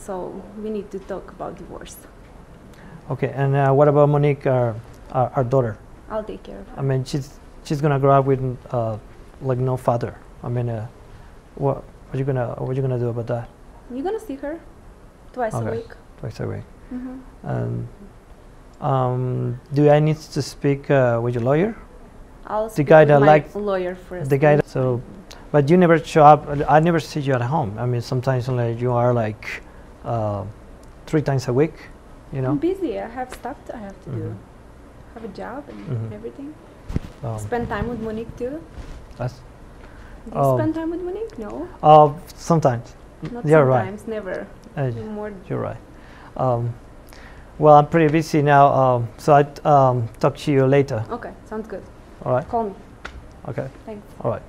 so we need to talk about divorce. Okay, and uh, what about Monique, our, our, our daughter? I'll take care of I mean, she's she's gonna grow up with uh, like no father. I mean, uh, what what you gonna what you gonna do about that? You're gonna see her twice Okay. a week. Twice a week. hmm And um, do I need to speak uh, with your lawyer? I'll speak guy that like- lawyer first. the guy that- so- But you never show up. I never see you at home. I mean, sometimes like you are like uh, three times a week. You know. I'm busy. I have stuff I have to do. Mhm. have a job and Mhm. everything. Um, Spend time with Monique too. that's, Do you Oh. spend time with Monique? No, uh, sometimes. not You're right. sometimes. Never. Uh, More. You're right. Um, well, I'm pretty busy now, um, so I um, talk to you later. Okay, sounds good. All right. Call me. Okay. Thanks. All right.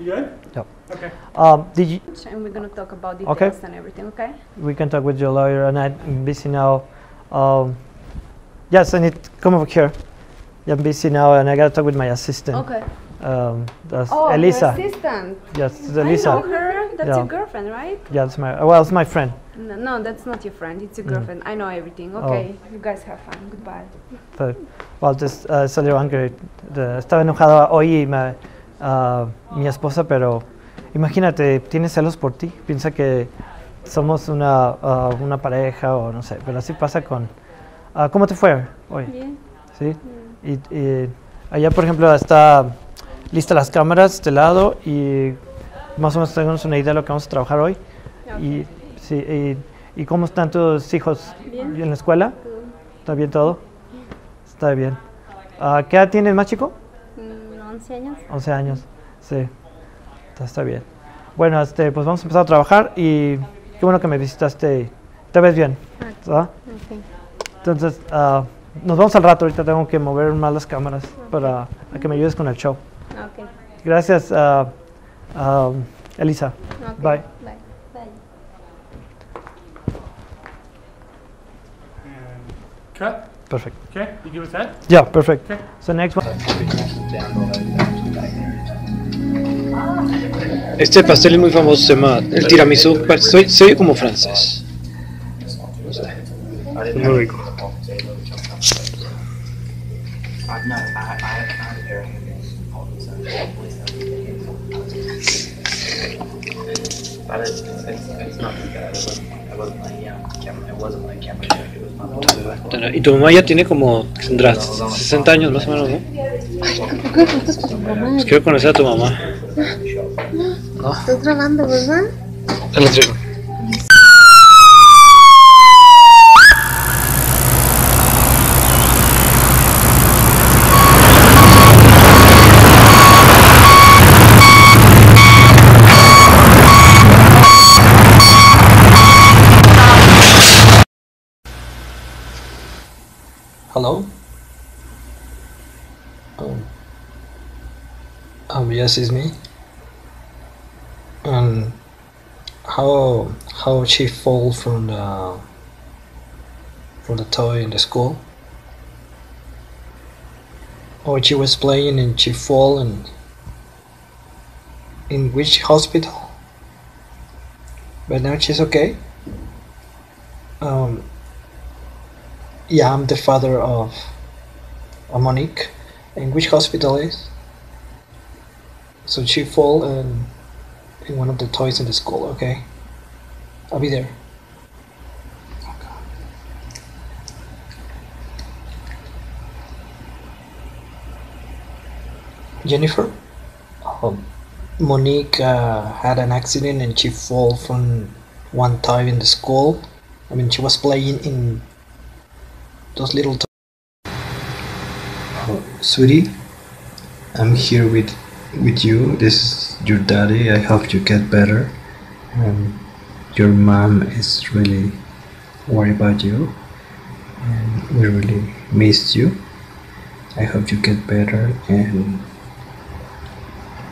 You good? Yep. Okay. Um, did you? And we're gonna talk about Okay. details and everything. Okay. We can talk with your lawyer, and I'm busy now. Um, yes, I need to come over here. Yeah, I'm busy now, and I gotta talk with my assistant. Okay. Um, that's Oh, Elisa. your assistant. Yes, it's I Elisa. know her. That's Yeah. your girlfriend, right? Yeah, it's my. Well, it's my friend. No, no, that's not your friend. It's your Mm. girlfriend. I know everything. Oh. Okay. You guys have fun. Goodbye. But, well, just uh, it's a little angry. The- estaba enojada hoy y me- mi esposa, pero imagínate, tiene celos por ti. Piensa que somos una, ah, una pareja o no sé, pero así pasa con... ah, ¿Cómo te fue hoy? Bien. ¿Sí? Y, y allá, por ejemplo, está lista las cámaras de lado y más o menos tenemos una idea de lo que vamos a trabajar hoy. Y, sí, y, ¿y cómo están tus hijos Bien. en la escuela? ¿Está bien todo? Está bien. Ah, ¿Qué edad tienes más chico? Mm, 11 años. 11 años. Sí. Está, está bien. Bueno, este, pues vamos a empezar a trabajar y qué bueno que me visitaste. Te ves bien. ¿verdad? Okay. Entonces, ah, nos vamos al rato. Ahorita tengo que mover más las cámaras para a que me ayudes con el show. Okay. Gracias, ah, ah, Elisa. okay. Bye. Bye. Bye. Cut. Perfect. Okay. You good with that? Yeah, perfect. Okay. So next one. Este pastel es muy famoso, se llama el tiramisú, pero soy, se oye como francés. No sé. Es muy rico. I'm not, I, I have not very all the time. But it's, it's, it's not too bad. It wasn't, it wasn't like, yeah, Cam- it wasn't like Cameron. It was not Y tu mamá ya tiene como, tendrá 60 años más o menos, ¿no? Pues quiero conocer a tu mamá. Estás grabando, ¿verdad? Te la Hello? Um, um, yes, it's me. And how how she fall from the from the toy in the school? Or she was playing and she fall and in which hospital? But now she's okay. Um, yeah, I'm the father of, of Monique. In which hospital is? So she fall and in one of the toys in the school. Okay, I'll be there. Jennifer, um, Monique uh, had an accident and she fall from one toy in the school. I mean, she was playing in those little. Oh, sweetie, I'm here with with you. This is your daddy. I hope you get better. Um, your mom is really worried about you, and we really missed you. I hope you get better. And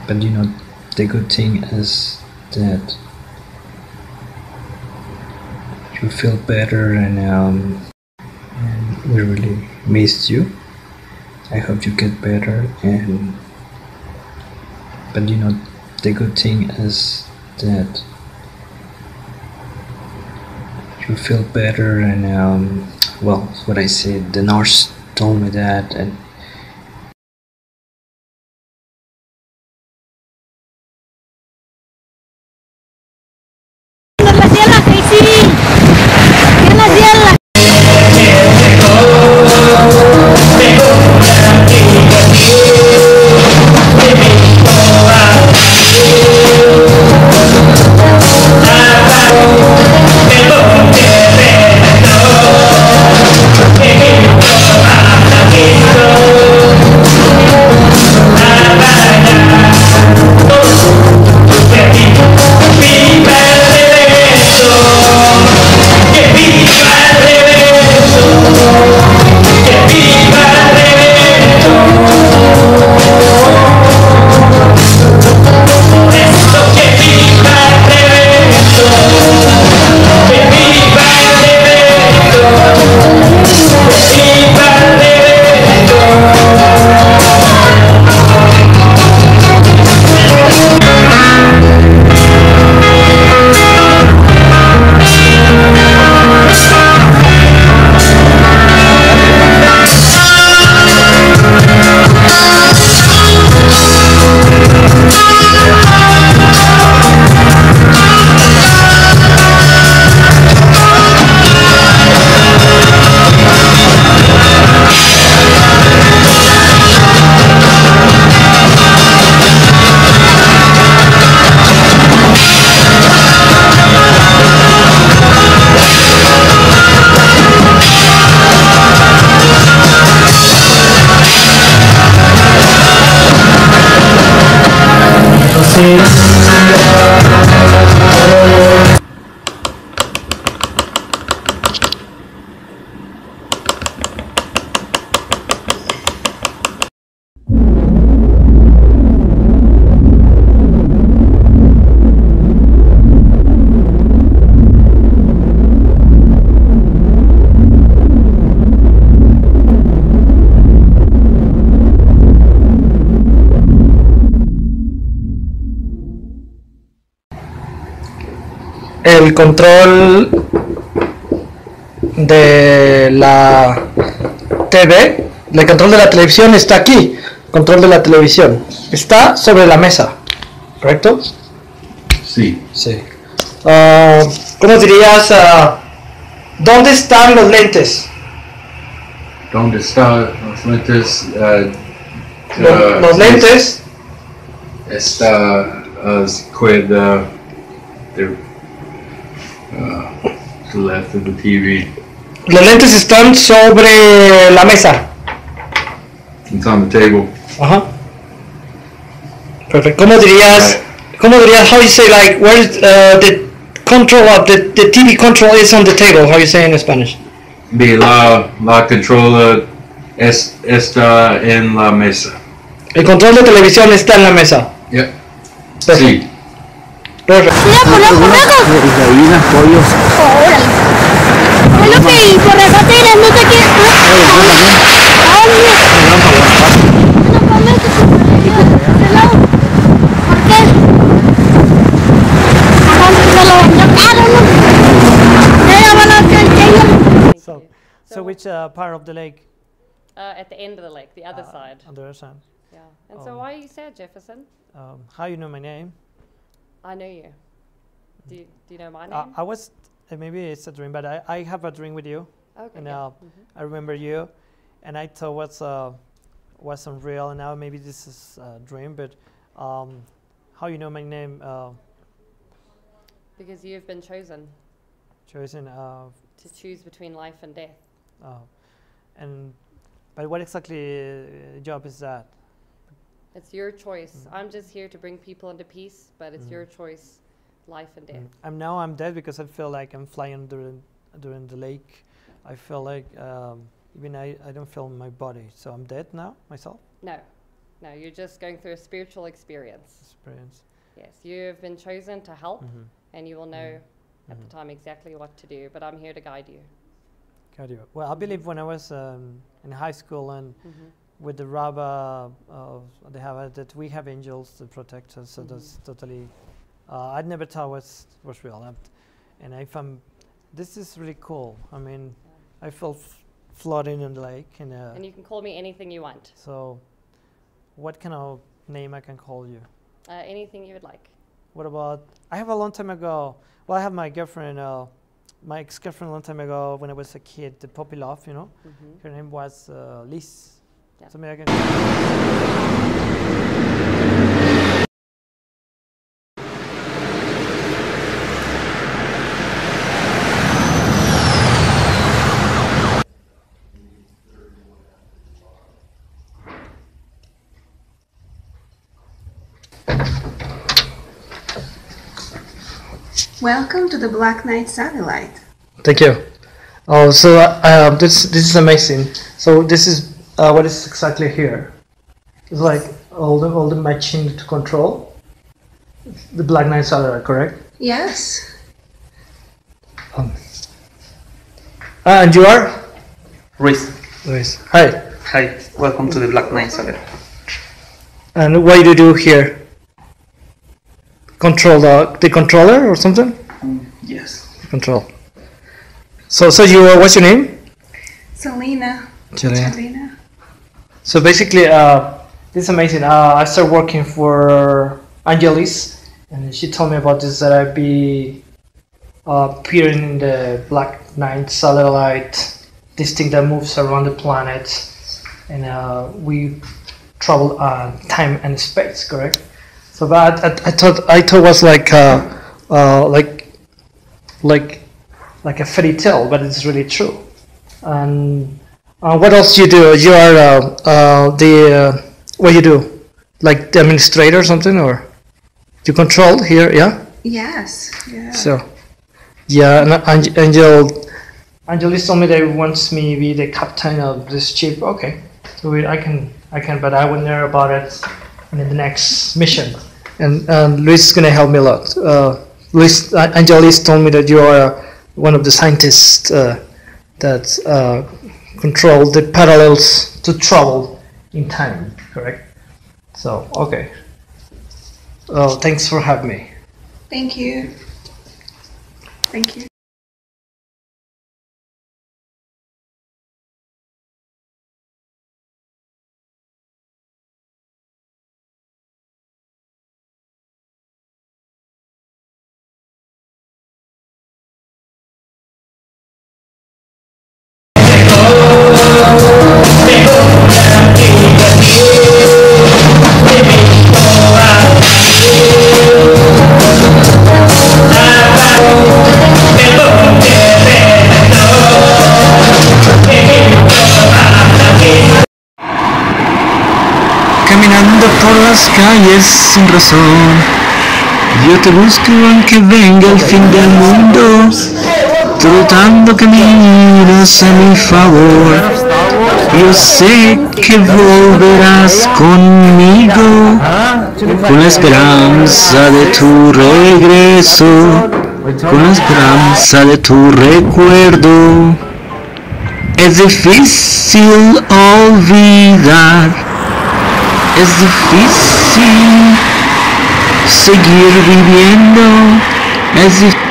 but you know, the good thing is that you feel better, and um, and we really missed you. I hope you get better and but you know the good thing is that you feel better and um, well what I said the nurse told me that and control de la TV, el control de la televisión está aquí. Control de la televisión está sobre la mesa, ¿correcto? Sí. Sí. Ah, ¿Cómo dirías? ah, ¿Dónde están los lentes? ¿Dónde están los lentes? Eh, Lo- eh, los lentes. Está uh, squared uh, left of the TV. Los lentes están sobre la mesa. It's on the table. Ajá. Perfecto. ¿Cómo dirías? ¿Cómo dirías? How you say like where is uh, the control of the, the TV control is on the table? How you say in Spanish? Be la, la controla es, está en la mesa. El control de televisión está en la mesa. Yep. Perfecto. Sí. Perfecto. Mira, por los borregos. gallinas, pollos. Órale. Es lo que y por acá tienes, no te quieres. Mira. No comes tu de lado. ¿Por qué? Ajá, me lo vendió caro, ¿no? Ya van a que tenga. So, so which uh, part of the lake? Uh, at the end of the lake, the other Uh, side. On the other side. Yeah. And so um, why are you sad, Jefferson? Um, how you know my name? I know you. Do you, do you know my name? Uh, I was uh, maybe it's a dream, but I, I have a dream with you, okay. and yeah. uh, I remember you, and I thought what's uh was unreal, and now maybe this is a dream, but um, how you know my name? Uh, Because you've been chosen chosen uh, to choose between life and death. uh, and but what exactly uh, job is that? It's your choice. Mm. I'm just here to bring people into peace, but it's Mm. your choice, life and death. Mm. I'm now I'm dead because I feel like I'm flying during during the lake. I feel like um, even I, I don't feel my body, so I'm dead now myself. No, no, you're just going through a spiritual experience. Experience. Yes, you have been chosen to help, Mhm. and you will know at Mhm. the time exactly what to do. But I'm here to guide you. Cardio. Well, I believe when I was um, in high school and hmm with the Rabba, uh, they have uh, that we have angels to protect us. So that's totally. Uh, I'd never thought was was real, and, and I found this is really cool. I mean, I felt f- floating in the lake, and, uh, And you can call me anything you want. so what kind of name I can call you? Uh, anything you would like. What about? I have a long time ago. Well, I have my girlfriend, uh, my ex-girlfriend, a long time ago when I was a kid. The puppy love, you know. Mhm. Her name was uh, Liz. Yeah. So maybe I can. Welcome to the Black Knight satellite. Thank you. Oh, so uh, um, this this is amazing. So this is uh, what is exactly here. It's like all the all the matching to control. The Black Knight Salary, correct? Yes. Um. Ah, and you are? Ruiz, Luis. Hi. hi, welcome to the Black Knight Salad. And what do you do here? Control the the controller or something? Yes. Control. So so you uh, what's your name? Selena. Julian. Selena. So basically, uh, this is amazing. Uh, I started working for Angelis, and she told me about this that I'd be uh, appearing in the Black Knight satellite, this thing that moves around the planet, and uh, we travel uh, time and space, correct? So, but I, I thought I thought was like uh, uh, like like like a fairy tale, but it's really true. And uh, what else you do? You are uh, uh, the uh, what you do? Like the administrator or something, or you control here? Yeah. Yes. Yeah. So, yeah, and Ang- Angel, Angelis told me that he wants me to be the captain of this ship. Okay, so we, I can, I can, but I will know about it in the next mission. And um, Luis is gonna help me a lot. Uh, Luis, uh, Angelis told me that you are uh, one of the scientists uh, that uh, control the parallels to travel in time. Correct. So, okay. Oh, thanks for having me. Thank you. Thank you. Las calles sin razón. Yo te busco aunque venga el fin del mundo. Tratando caminos a mi favor. Yo sé que volverás conmigo. Con la esperanza de tu regreso. Con la esperanza de tu recuerdo. Es difícil olvidar. Es difícil seguir viviendo. Es.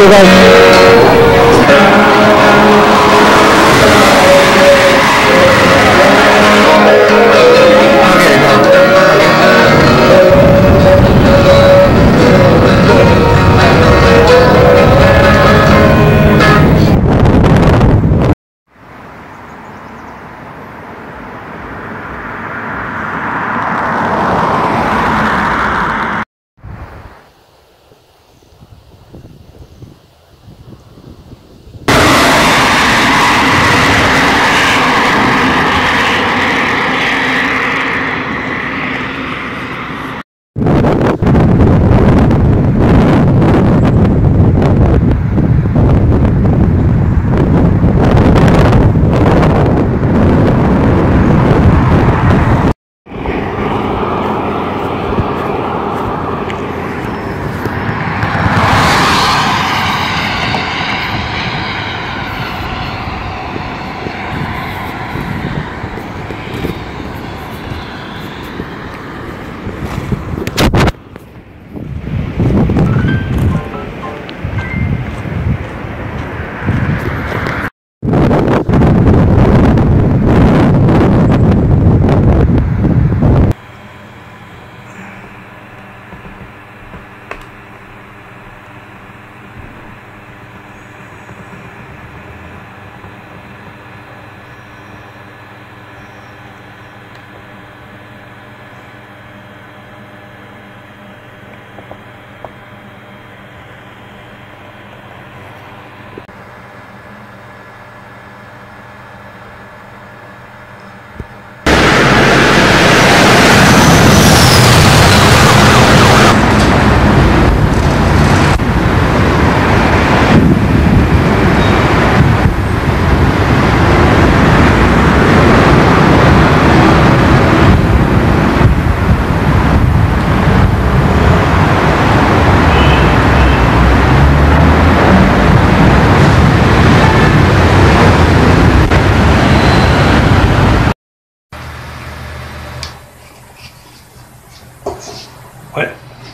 you guys.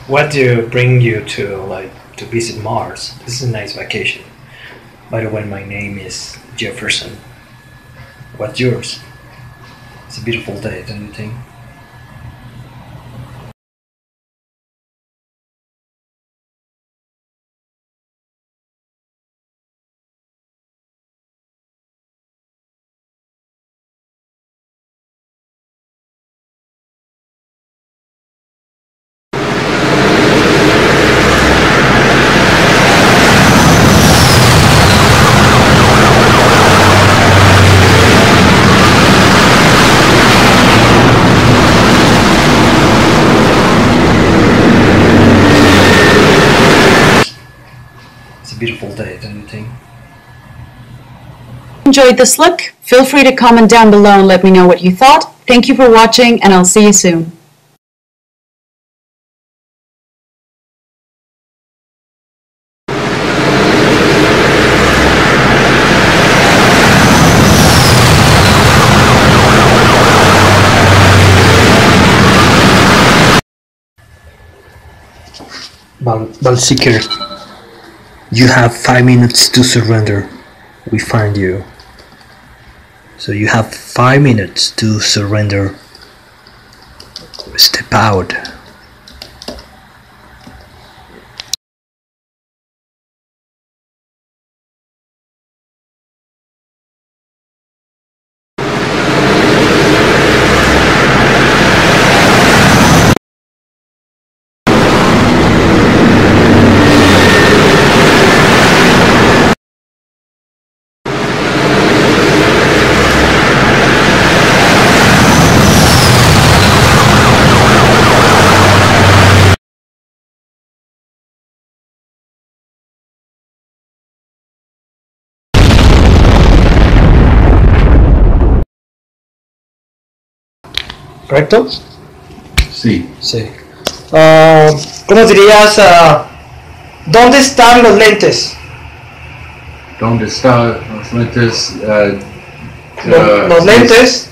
What do bring you to like to visit Mars? This is a nice vacation. By the way, my name is Jefferson. What's yours? It's a beautiful day, don't you think? A beautiful day, don't you think? Enjoyed this look? Feel free to comment down below and let me know what you thought. Thank you for watching and I'll see you soon. Val Valseeker, you have five minutes to surrender. We find you. So you have five minutes to surrender. Step out. ¿Correcto? Sí. Sí. Ah, ¿Cómo dirías? ah, ¿Dónde están los lentes? ¿Dónde está los lentes? Uh, Lo- los lentes.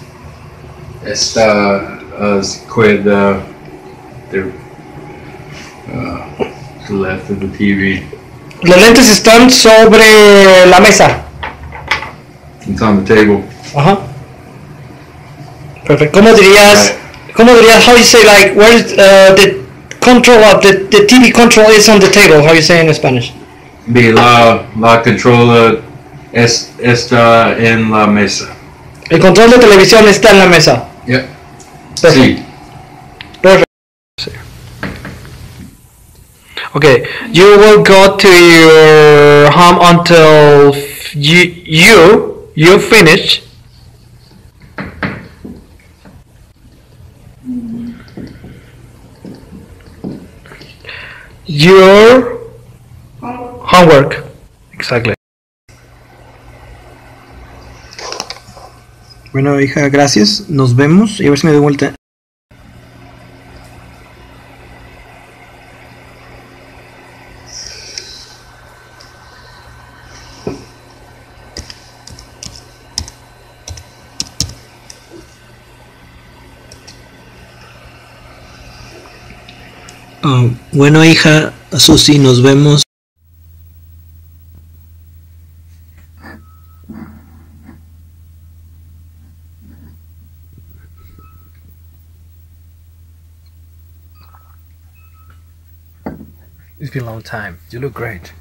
Está uh, uh, uh, to the left of the TV. Los lentes están sobre la mesa. It's on the table. Ajá. Perfecto. ¿Cómo dirías? ¿Cómo dirías? How do you say like where is uh, the control of the, the TV control is on the table? How you say in Spanish? Be la la controla es, está en la mesa. El control de televisión está en la mesa. Yep. Perfect. Sí. Perfect. Okay, you will go to your home until f- you you you finish. Your homework. Exactly. Bueno, hija, gracias. Nos vemos y a ver si me doy vuelta. Ah, bueno, hija, Susi, nos vemos. It's been a long time. You look great.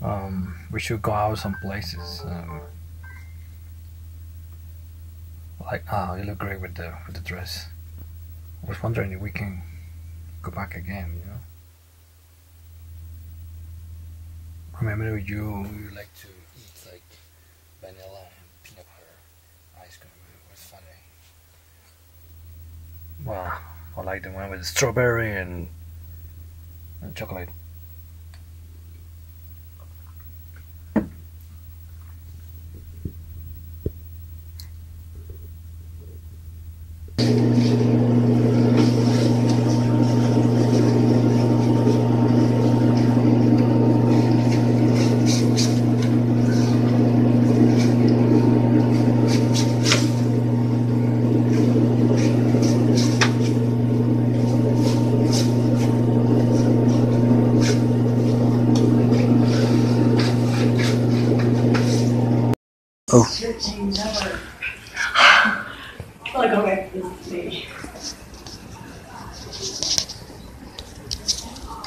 Um, we should go out some places. Um, like, oh, you look great with the with the dress. I was wondering if we can go back again. You know. Remember, you you like to eat like vanilla and peanut butter ice cream. It was funny. Well, I like the one with strawberry and and chocolate.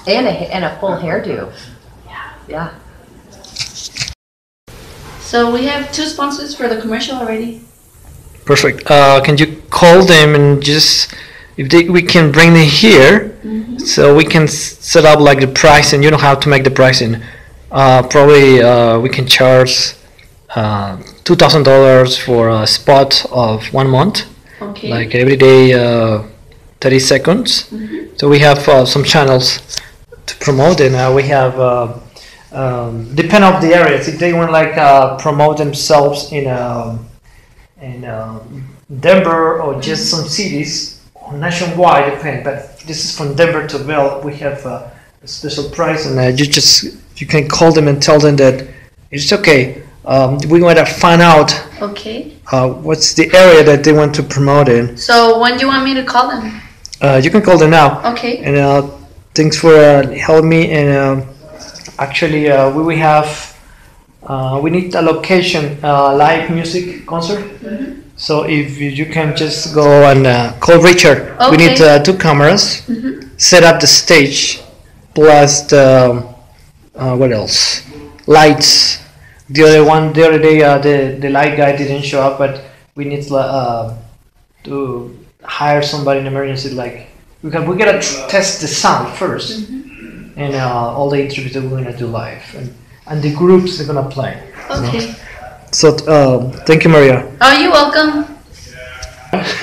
And a, and a full hairdo. Yeah. Yeah. So we have two sponsors for the commercial already. Perfect. Uh, can you call them and just if they, we can bring them here, so we can s- set up like the price, and you know how to make the pricing. Uh, probably uh, we can charge uh, two thousand dollars for a spot of one month, Okay. like every day, uh, thirty seconds. So we have uh, some channels to promote, and uh, we have. Uh, um, depend on the areas. If they want like uh, promote themselves in um, in um, Denver or just some cities or nationwide, depend. But this is from Denver to Bell. We have uh, a special price, and uh, you just you can call them and tell them that it's okay. Um, we want to find out Okay. uh, what's the area that they want to promote in. So when do you want me to call them? Uh, you can call them now. Okay. And uh, thanks for uh, helping me. And um, actually, uh, we will have uh, we need a location, uh, live music concert. So if you can just go and uh, call Richard. We need Okay. uh, two cameras. Set up the stage, plus the uh, what else? Lights. The other one, the other day, uh, the the light guy didn't show up, but we need uh, to hire somebody in emergency. Like we can, we gotta test the sound 1st and uh, all the interviews that we're gonna do live, and and the groups they're gonna play. Okay. So uh, thank you, Maria. Are you're welcome.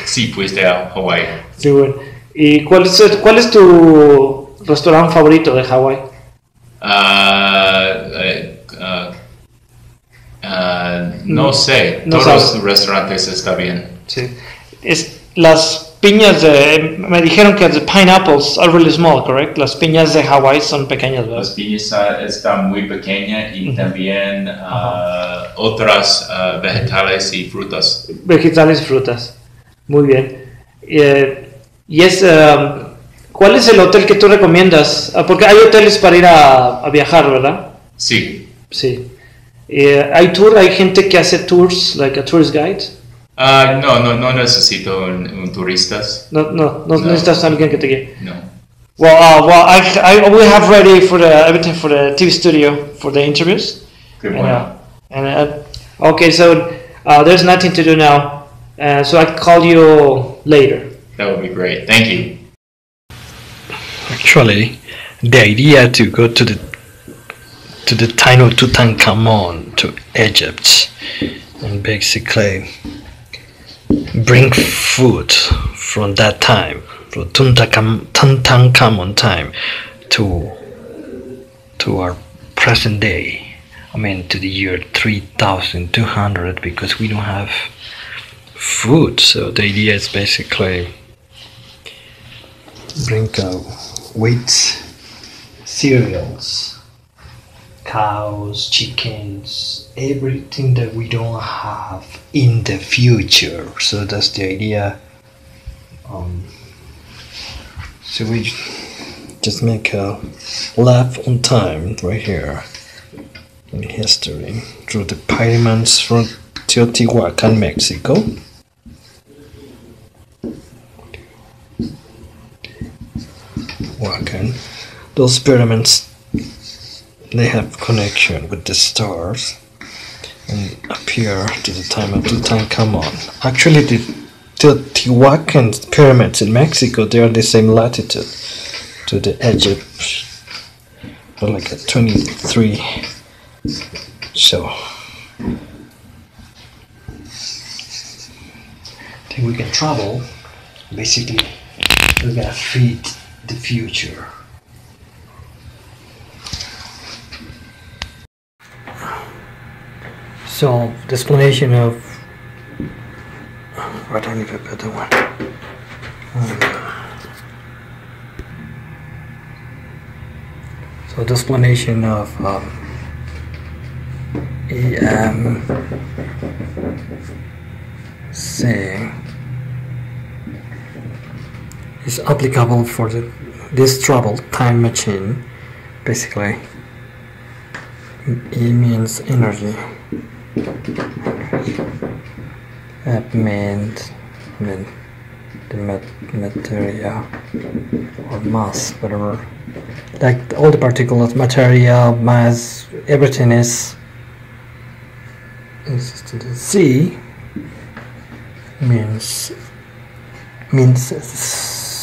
Sí, fuiste a Hawaii. Sí, bueno. ¿Y cuál es, cuál es tu restaurante favorito de Hawái? Ah, eh, ah, ah, no sé, No todos sabes. los restaurantes están bien. Sí. Es, las piñas de. Me dijeron que the pineapples are really small, correct? Las piñas de Hawái son pequeñas, ¿verdad? Las piñas ah, están muy pequeñas y también ah, otras ah, vegetales y frutas. Vegetales y frutas. Muy bien. Eh, y es. um, ¿Cuál es el hotel que tú recomiendas? Ah, porque hay hoteles para ir a, a viajar, ¿verdad? Sí. Sí. Eh, hay tour, hay gente que hace tours, like a tourist guide. Ah, no, no, no necesito un, un turistas. No, no, no, No. necesitas a alguien que te guíe. No. Well, uh, well, I, I we have ready for the everything for the TV studio for the interviews. Qué And, bueno. uh, and uh, okay, so uh, there's nothing to do now, uh, so I call you later. That would be great. Thank you. Actually, the idea to go to the to the time of Tutankhamun to Egypt and basically bring food from that time, from Tutankhamun, time, to to our present day. I mean, to the year 3200 because we don't have food. So the idea is basically bring uh, wheat cereals, cows, chickens, everything that we don't have in the future. So that's the idea. Um, so we just make a lap on time right here in history through the pyramids from Teotihuacan, Mexico. Those pyramids they have connection with the stars and appear to the time of Tutankhamun. Actually, the Teotihuacan pyramids in Mexico they are the same latitude to the Egypt. They're like a 23. So think we can travel. Basically, we're gonna feed the future. So the explanation of what I need a better one. So the explanation of um, EM saying is applicable for the this travel time machine basically E means energy meant, the mat- material or mass, whatever. Like all the particles, material, mass, everything is. Z means means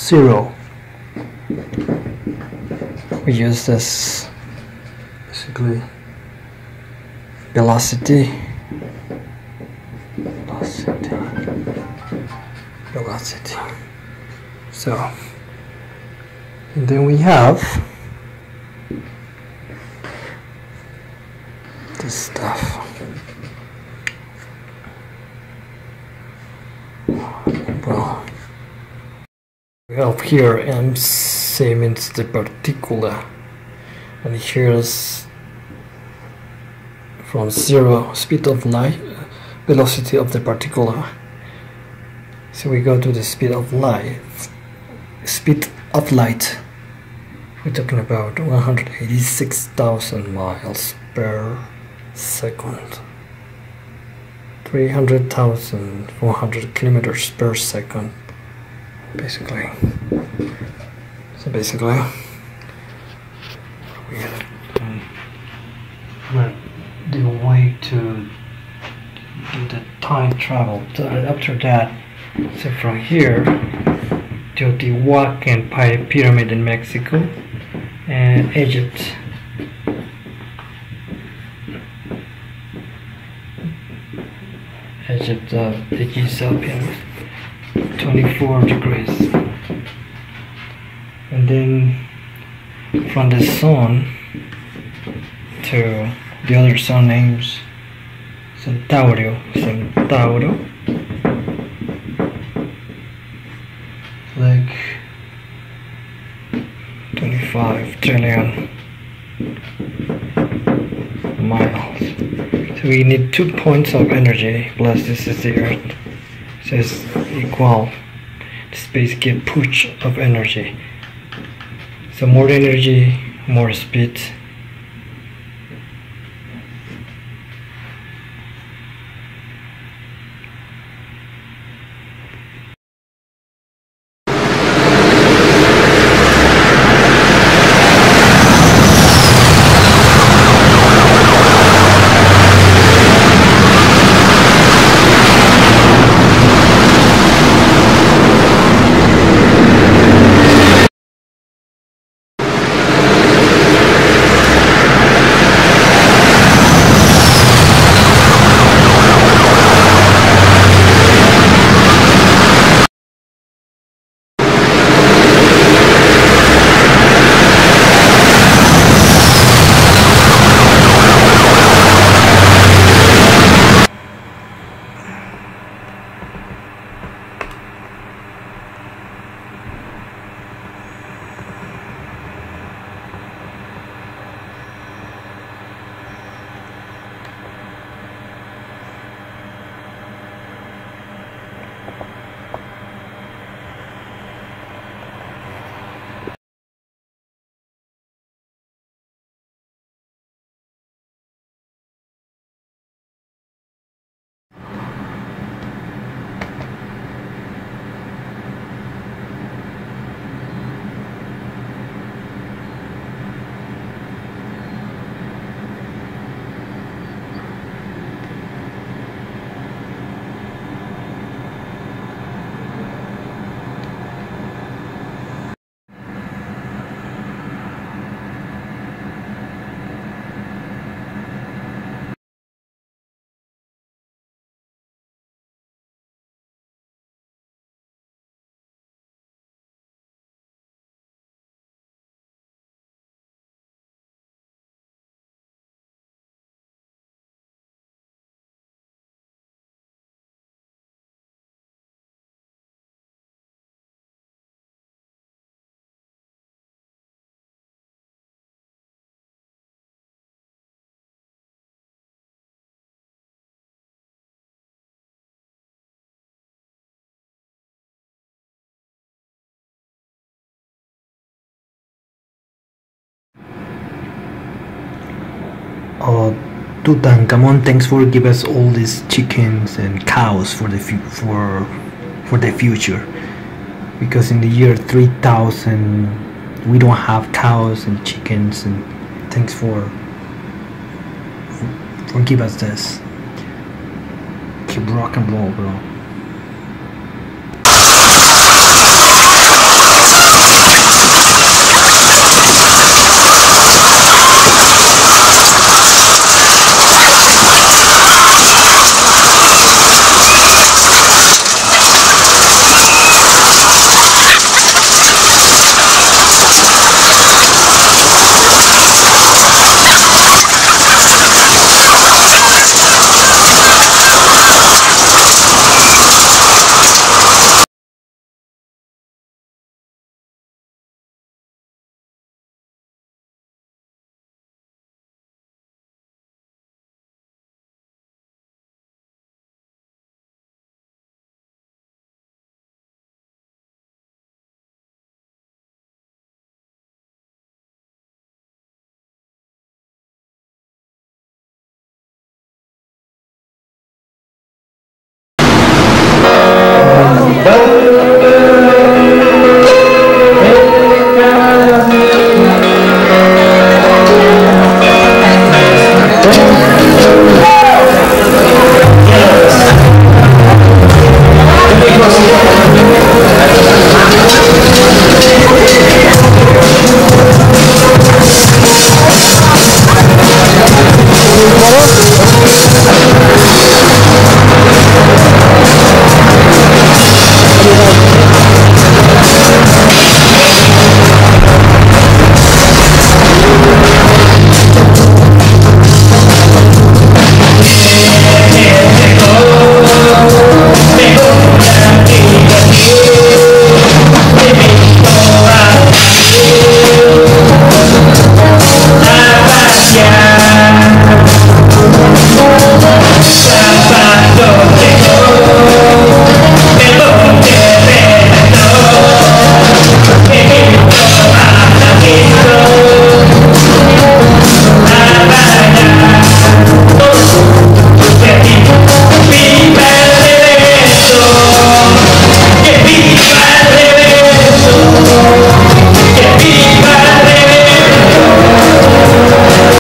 zero. We use this basically velocity. Velocity. Velocity. So and then we have this stuff. Well we have here MC means the particular. And here's from zero speed of light uh, velocity of the particular. So we go to the speed of light speed of light. We're talking about 186,000 miles per second. 300,400 kilometers per second basically. So basically we mm. have well, the way to do the time travel so after that. So from here to the Teotihuacan Py- pyramid in Mexico and Egypt. Egypt uh, the Giza pyramid 24 degrees. And then from the sun to the other sun names Centauro Centauro. Like 25 trillion miles. So we need two points of energy plus this is the earth. So it's equal. Space get push of energy. So more energy more speed uh, Tutankhamun, thanks for give us all these chickens and cows for the for for the future. Because in the year 3000 we don't have cows and chickens and thanks for for, for give us this. Keep rock and roll, bro.